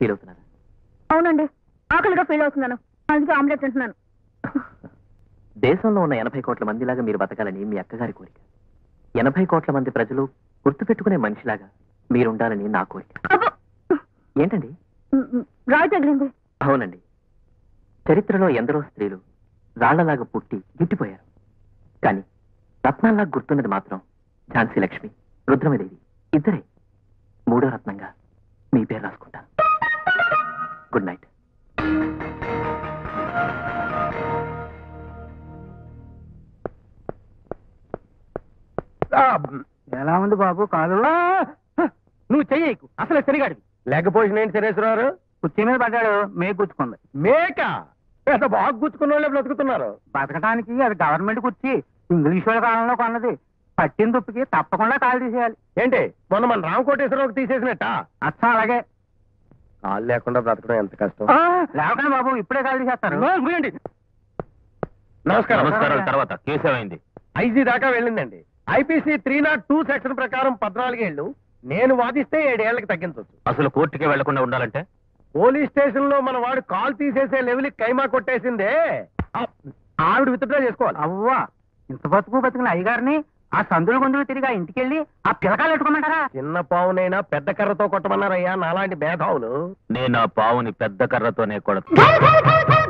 Feel అవుతున్నారా? అవునండి. ఆకలిగా ఫీల్ అవుతున్నాను. అందుకే ఆమ్లెట్ తింటున్నాను. దేశంలో ఉన్న ఎనభై కోట్ల మందిలాగా మీరు బతకాలని మీ అక్కగారి కోరిక. ఎనభై కోట్ల మంది ప్రజలు గుర్తుపెట్టుకునే మనిషిలాగా మీరుండాలని నా కోరిక! ఏంటండి? రాయి తగిలింది. అవునండి. చరిత్రలో ఎందరో స్త్రీలు రాళ్ళలాగా పుట్టి గిట్టిపోయారు. కానీ రత్నాల్లాగా గుర్తున్నది మాత్రం ఝాన్సీ లక్ష్మి రుద్రమదేవి. ఇద్దరే. మూడో రత్నంగా మీ పేరు రాసుకుంటా గుడ్ నైట్ ఎలా ఉంది బాబు? కాదు నువ్వు చెయ్యకు. అసలు సరిగాడివి లేకపోతే ఏంటి సరేశ్వరరావు కుర్చీ మీద పడ్డాడు. మే గుచ్చుకుంది. మేక? పెద్ద బాగా గుచ్చుకున్న వాళ్ళే బ్రతుకుతున్నారు. బతకడానికి అది గవర్నమెంట్ కుర్చీ. ఇంగ్లీష్ వాళ్ళ కాలంలో కొన్నది. పట్టిన దుప్పికి తప్పకుండా కాలు తీసేయాలి. ఏంటి? మొన్న మన రామకోటేశ్వరరావుకి తీసేసినట్ట? అచ్చం అలాగే. కాళ్ళు లేకుండా బ్రతకడం ఎంత కష్టం? లేవకండి బాబు ఇప్పుడే కాలు తీసేస్తారు. నమస్కారం. నమస్కారాల తర్వాత కేసేమైంది ఐజీ దాకా వెళ్ళిందండి. IPC three nought two section ప్రకారం పద్నాలుగేళ్ళు నేను వాదిస్తే ఏడేళ్ళకు తగ్గించవచ్చు అసలు కోర్టుకి వెళ్ళకుండా ఉండాలంటే? పోలీస్ స్టేషన్లో మన వాడు కాల్ తీసేసే లెవెల్ కైమా కొట్టేసిందే. ఆ, ఆవిడ విత్డ్రా చేసుకోవాలి. అవ్వా ఇంత బతుకు బతికిన అయ్యగారిని ఆ సందులు గొంతులు తిరిగి ఇంటికెళ్ళి ఆ పిలకాలు పెట్టుకోమంటారా చిన్న పావునైనా పెద్ద కర్రతో కొట్టమన్నారయ్యా నాలాంటి మేధావులు నేను ఆ పావుని పెద్ద కర్రతోనే కొడతా. ఘల్, ఘల్, ఘల్, ఘల్,